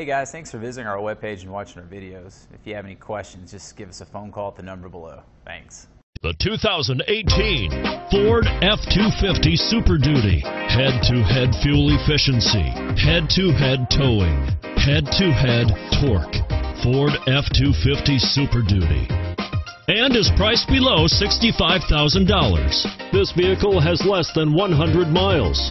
Hey guys, thanks for visiting our webpage and watching our videos. If you have any questions, just give us a phone call at the number below. Thanks. The 2018 Ford F-250 Super Duty. Head-to-head fuel efficiency, head-to-head towing, head-to-head torque. Ford F-250 Super Duty. And is priced below $65,000. This vehicle has less than 100 miles.